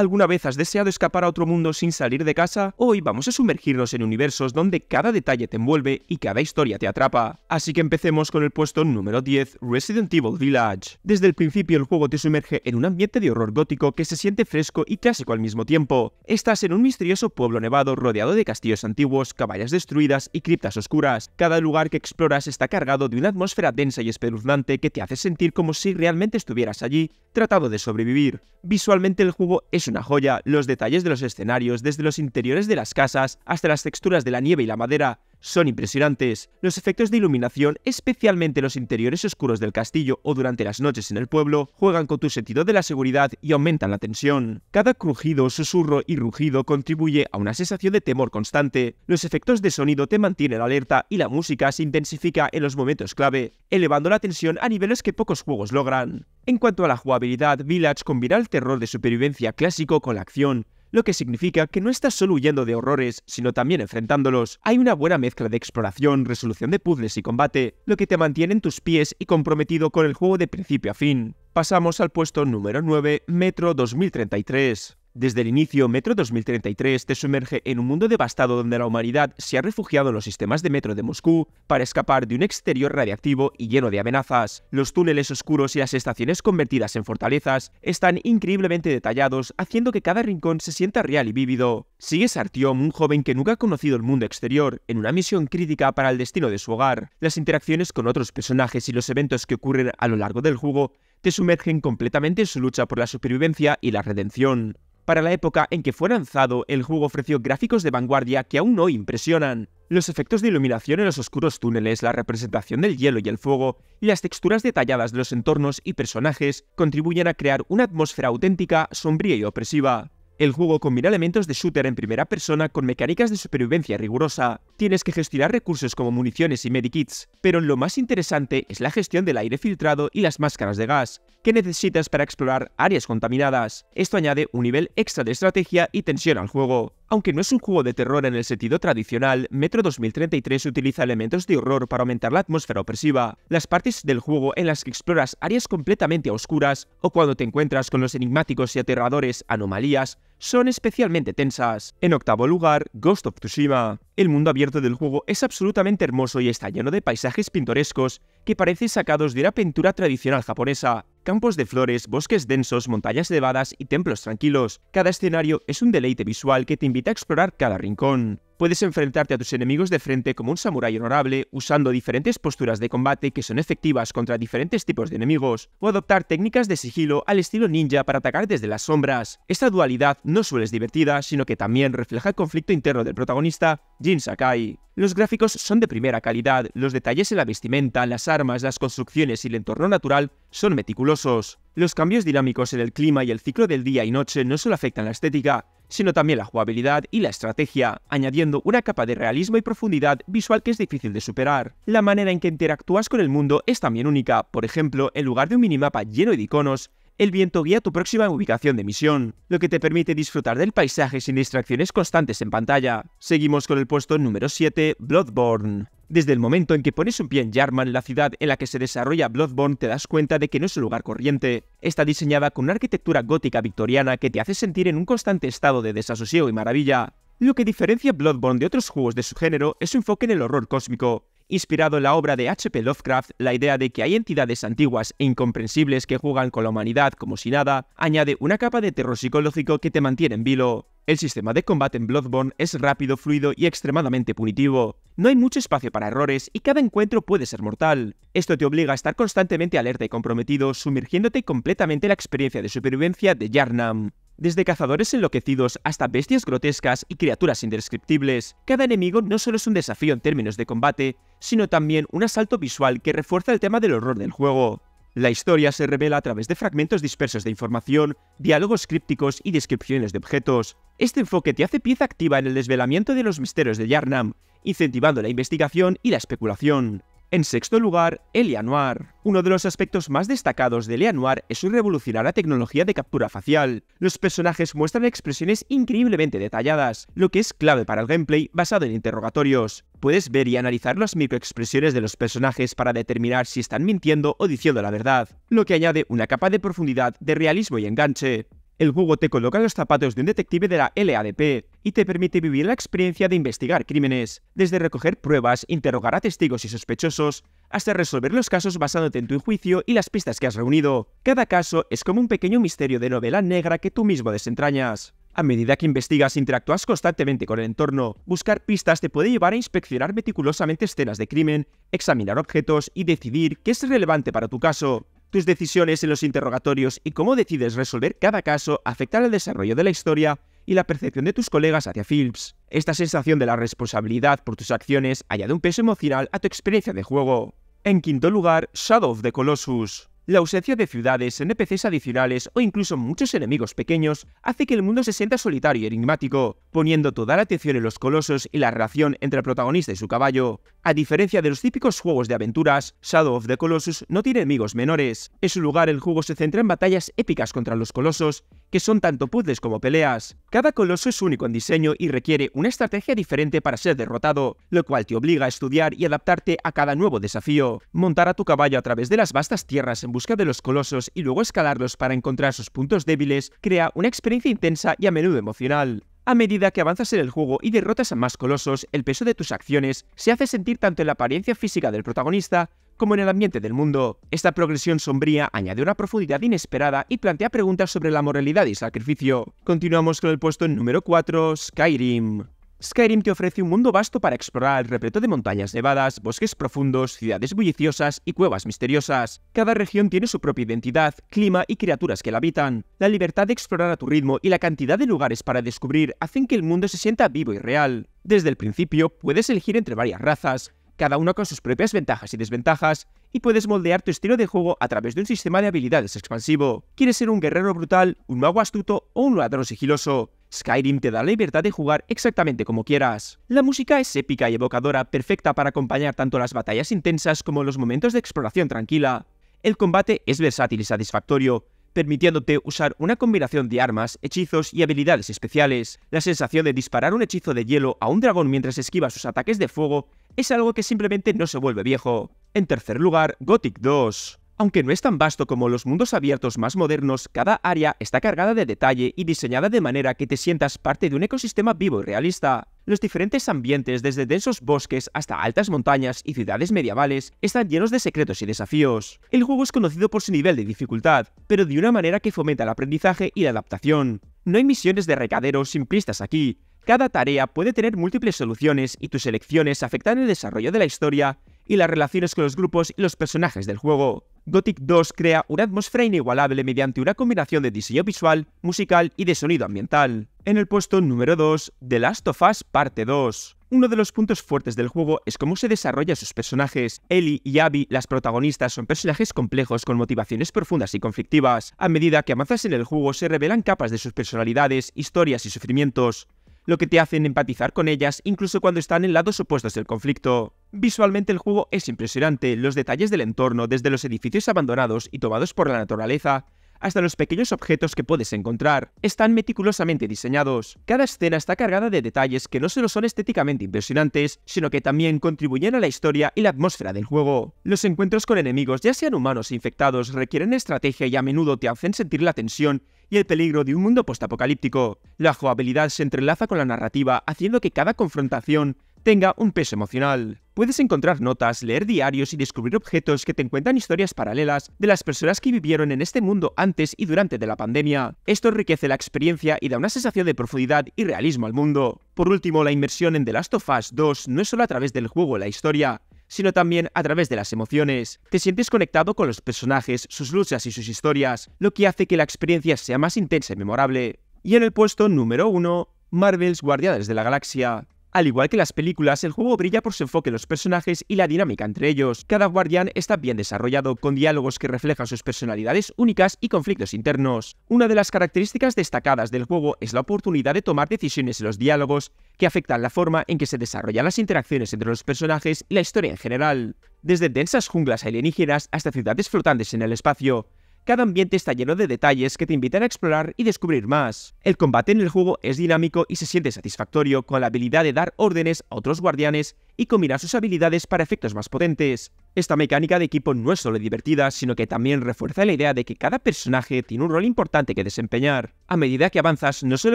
¿Alguna vez has deseado escapar a otro mundo sin salir de casa? Hoy vamos a sumergirnos en universos donde cada detalle te envuelve y cada historia te atrapa. Así que empecemos con el puesto número 10, Resident Evil Village. Desde el principio el juego te sumerge en un ambiente de horror gótico que se siente fresco y clásico al mismo tiempo. Estás en un misterioso pueblo nevado rodeado de castillos antiguos, caballas destruidas y criptas oscuras. Cada lugar que exploras está cargado de una atmósfera densa y espeluznante que te hace sentir como si realmente estuvieras allí, tratado de sobrevivir. Visualmente el juego es una joya, los detalles de los escenarios, desde los interiores de las casas hasta las texturas de la nieve y la madera, son impresionantes. Los efectos de iluminación, especialmente los interiores oscuros del castillo o durante las noches en el pueblo, juegan con tu sentido de la seguridad y aumentan la tensión. Cada crujido, susurro y rugido contribuye a una sensación de temor constante. Los efectos de sonido te mantienen alerta y la música se intensifica en los momentos clave, elevando la tensión a niveles que pocos juegos logran. En cuanto a la jugabilidad, Village combina el terror de supervivencia clásico con la acción, lo que significa que no estás solo huyendo de horrores, sino también enfrentándolos. Hay una buena mezcla de exploración, resolución de puzzles y combate, lo que te mantiene en tus pies y comprometido con el juego de principio a fin. Pasamos al puesto número 9, Metro 2033. Desde el inicio, Metro 2033 te sumerge en un mundo devastado donde la humanidad se ha refugiado en los sistemas de metro de Moscú para escapar de un exterior radiactivo y lleno de amenazas. Los túneles oscuros y las estaciones convertidas en fortalezas están increíblemente detallados, haciendo que cada rincón se sienta real y vívido. Sigues a Artyom, un joven que nunca ha conocido el mundo exterior, en una misión crítica para el destino de su hogar. Las interacciones con otros personajes y los eventos que ocurren a lo largo del juego te sumergen completamente en su lucha por la supervivencia y la redención. Para la época en que fue lanzado, el juego ofreció gráficos de vanguardia que aún hoy impresionan. Los efectos de iluminación en los oscuros túneles, la representación del hielo y el fuego, y las texturas detalladas de los entornos y personajes contribuyen a crear una atmósfera auténtica, sombría y opresiva. El juego combina elementos de shooter en primera persona con mecánicas de supervivencia rigurosa. Tienes que gestionar recursos como municiones y medikits, pero lo más interesante es la gestión del aire filtrado y las máscaras de gas, que necesitas para explorar áreas contaminadas. Esto añade un nivel extra de estrategia y tensión al juego. Aunque no es un juego de terror en el sentido tradicional, Metro 2033 utiliza elementos de horror para aumentar la atmósfera opresiva. Las partes del juego en las que exploras áreas completamente oscuras o cuando te encuentras con los enigmáticos y aterradores anomalías son especialmente tensas. En octavo lugar, Ghost of Tsushima. El mundo abierto del juego es absolutamente hermoso y está lleno de paisajes pintorescos que parecen sacados de una pintura tradicional japonesa. Campos de flores, bosques densos, montañas nevadas y templos tranquilos. Cada escenario es un deleite visual que te invita a explorar cada rincón. Puedes enfrentarte a tus enemigos de frente como un samurái honorable, usando diferentes posturas de combate que son efectivas contra diferentes tipos de enemigos, o adoptar técnicas de sigilo al estilo ninja para atacar desde las sombras. Esta dualidad no solo es divertida, sino que también refleja el conflicto interno del protagonista, Jin Sakai. Los gráficos son de primera calidad, los detalles en la vestimenta, las armas, las construcciones y el entorno natural son meticulosos. Los cambios dinámicos en el clima y el ciclo del día y noche no solo afectan la estética, sino también la jugabilidad y la estrategia, añadiendo una capa de realismo y profundidad visual que es difícil de superar. La manera en que interactúas con el mundo es también única, por ejemplo, en lugar de un minimapa lleno de iconos, el viento guía tu próxima ubicación de misión, lo que te permite disfrutar del paisaje sin distracciones constantes en pantalla. Seguimos con el puesto número 7, Bloodborne. Desde el momento en que pones un pie en Jarman, la ciudad en la que se desarrolla Bloodborne, te das cuenta de que no es un lugar corriente. Está diseñada con una arquitectura gótica victoriana que te hace sentir en un constante estado de desasosiego y maravilla. Lo que diferencia Bloodborne de otros juegos de su género es su enfoque en el horror cósmico. Inspirado en la obra de H.P. Lovecraft, la idea de que hay entidades antiguas e incomprensibles que juegan con la humanidad como si nada, añade una capa de terror psicológico que te mantiene en vilo. El sistema de combate en Bloodborne es rápido, fluido y extremadamente punitivo. No hay mucho espacio para errores y cada encuentro puede ser mortal. Esto te obliga a estar constantemente alerta y comprometido, sumergiéndote completamente en la experiencia de supervivencia de Yarnam. Desde cazadores enloquecidos hasta bestias grotescas y criaturas indescriptibles, cada enemigo no solo es un desafío en términos de combate, sino también un asalto visual que refuerza el tema del horror del juego. La historia se revela a través de fragmentos dispersos de información, diálogos crípticos y descripciones de objetos. Este enfoque te hace pieza activa en el desvelamiento de los misterios de Yarnam, incentivando la investigación y la especulación. En sexto lugar, el Noir. Uno de los aspectos más destacados de Noir es su revolucionaria tecnología de captura facial. Los personajes muestran expresiones increíblemente detalladas, lo que es clave para el gameplay basado en interrogatorios. Puedes ver y analizar las microexpresiones de los personajes para determinar si están mintiendo o diciendo la verdad, lo que añade una capa de profundidad, de realismo y enganche. El juego te coloca los zapatos de un detective de la LADP y te permite vivir la experiencia de investigar crímenes, desde recoger pruebas, interrogar a testigos y sospechosos, hasta resolver los casos basándote en tu juicio y las pistas que has reunido. Cada caso es como un pequeño misterio de novela negra que tú mismo desentrañas. A medida que investigas interactúas constantemente con el entorno, buscar pistas te puede llevar a inspeccionar meticulosamente escenas de crimen, examinar objetos y decidir qué es relevante para tu caso. Tus decisiones en los interrogatorios y cómo decides resolver cada caso afectan el desarrollo de la historia y la percepción de tus colegas hacia Phillips. Esta sensación de la responsabilidad por tus acciones añade un peso emocional a tu experiencia de juego. En quinto lugar, Shadow of the Colossus. La ausencia de ciudades, NPCs adicionales o incluso muchos enemigos pequeños hace que el mundo se sienta solitario y enigmático, poniendo toda la atención en los colosos y la relación entre el protagonista y su caballo. A diferencia de los típicos juegos de aventuras, Shadow of the Colossus no tiene enemigos menores. En su lugar, el juego se centra en batallas épicas contra los colosos, que son tanto puzzles como peleas. Cada coloso es único en diseño y requiere una estrategia diferente para ser derrotado, lo cual te obliga a estudiar y adaptarte a cada nuevo desafío. Montar a tu caballo a través de las vastas tierras en busca de los colosos y luego escalarlos para encontrar sus puntos débiles crea una experiencia intensa y a menudo emocional. A medida que avanzas en el juego y derrotas a más colosos, el peso de tus acciones se hace sentir tanto en la apariencia física del protagonista como en el ambiente del mundo. Esta progresión sombría añade una profundidad inesperada y plantea preguntas sobre la moralidad y sacrificio. Continuamos con el puesto número 4, Skyrim. Skyrim te ofrece un mundo vasto para explorar, repleto de montañas nevadas, bosques profundos, ciudades bulliciosas y cuevas misteriosas. Cada región tiene su propia identidad, clima y criaturas que la habitan. La libertad de explorar a tu ritmo y la cantidad de lugares para descubrir hacen que el mundo se sienta vivo y real. Desde el principio puedes elegir entre varias razas, cada uno con sus propias ventajas y desventajas, y puedes moldear tu estilo de juego a través de un sistema de habilidades expansivo. ¿Quieres ser un guerrero brutal, un mago astuto o un ladrón sigiloso? Skyrim te da la libertad de jugar exactamente como quieras. La música es épica y evocadora, perfecta para acompañar tanto las batallas intensas como los momentos de exploración tranquila. El combate es versátil y satisfactorio, permitiéndote usar una combinación de armas, hechizos y habilidades especiales. La sensación de disparar un hechizo de hielo a un dragón mientras esquiva sus ataques de fuego es algo que simplemente no se vuelve viejo. En tercer lugar, Gothic 2. Aunque no es tan vasto como los mundos abiertos más modernos, cada área está cargada de detalle y diseñada de manera que te sientas parte de un ecosistema vivo y realista. Los diferentes ambientes, desde densos bosques hasta altas montañas y ciudades medievales, están llenos de secretos y desafíos. El juego es conocido por su nivel de dificultad, pero de una manera que fomenta el aprendizaje y la adaptación. No hay misiones de recaderos simplistas aquí. Cada tarea puede tener múltiples soluciones y tus elecciones afectan el desarrollo de la historia y las relaciones con los grupos y los personajes del juego. Gothic 2 crea una atmósfera inigualable mediante una combinación de diseño visual, musical y de sonido ambiental. En el puesto número 2, The Last of Us Parte 2. Uno de los puntos fuertes del juego es cómo se desarrollan sus personajes. Ellie y Abby, las protagonistas, son personajes complejos con motivaciones profundas y conflictivas. A medida que avanzas en el juego se revelan capas de sus personalidades, historias y sufrimientos lo que te hacen empatizar con ellas incluso cuando están en lados opuestos del conflicto. Visualmente el juego es impresionante, los detalles del entorno, desde los edificios abandonados y tomados por la naturaleza, hasta los pequeños objetos que puedes encontrar, están meticulosamente diseñados. Cada escena está cargada de detalles que no solo son estéticamente impresionantes, sino que también contribuyen a la historia y la atmósfera del juego. Los encuentros con enemigos, ya sean humanos o infectados, requieren estrategia y a menudo te hacen sentir la tensión y el peligro de un mundo postapocalíptico. La jugabilidad se entrelaza con la narrativa, haciendo que cada confrontación tenga un peso emocional. Puedes encontrar notas, leer diarios y descubrir objetos que te cuentan historias paralelas de las personas que vivieron en este mundo antes y durante de la pandemia. Esto enriquece la experiencia y da una sensación de profundidad y realismo al mundo. Por último, la inmersión en The Last of Us 2 no es solo a través del juego o la historia, sino también a través de las emociones. Te sientes conectado con los personajes, sus luchas y sus historias, lo que hace que la experiencia sea más intensa y memorable. Y en el puesto número 1, Marvel's Guardianes de la Galaxia. Al igual que las películas, el juego brilla por su enfoque en los personajes y la dinámica entre ellos. Cada guardián está bien desarrollado, con diálogos que reflejan sus personalidades únicas y conflictos internos. Una de las características destacadas del juego es la oportunidad de tomar decisiones en los diálogos, que afectan la forma en que se desarrollan las interacciones entre los personajes y la historia en general. Desde densas junglas alienígenas hasta ciudades flotantes en el espacio, cada ambiente está lleno de detalles que te invitan a explorar y descubrir más. El combate en el juego es dinámico y se siente satisfactorio con la habilidad de dar órdenes a otros guardianes y combinar sus habilidades para efectos más potentes. Esta mecánica de equipo no es solo divertida, sino que también refuerza la idea de que cada personaje tiene un rol importante que desempeñar. A medida que avanzas, no solo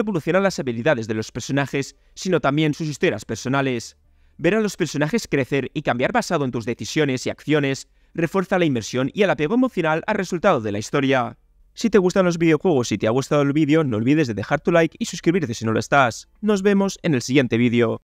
evolucionan las habilidades de los personajes, sino también sus historias personales. Ver a los personajes crecer y cambiar basado en tus decisiones y acciones refuerza la inmersión y el apego emocional al resultado de la historia. Si te gustan los videojuegos y te ha gustado el vídeo, no olvides de dejar tu like y suscribirte si no lo estás. Nos vemos en el siguiente vídeo.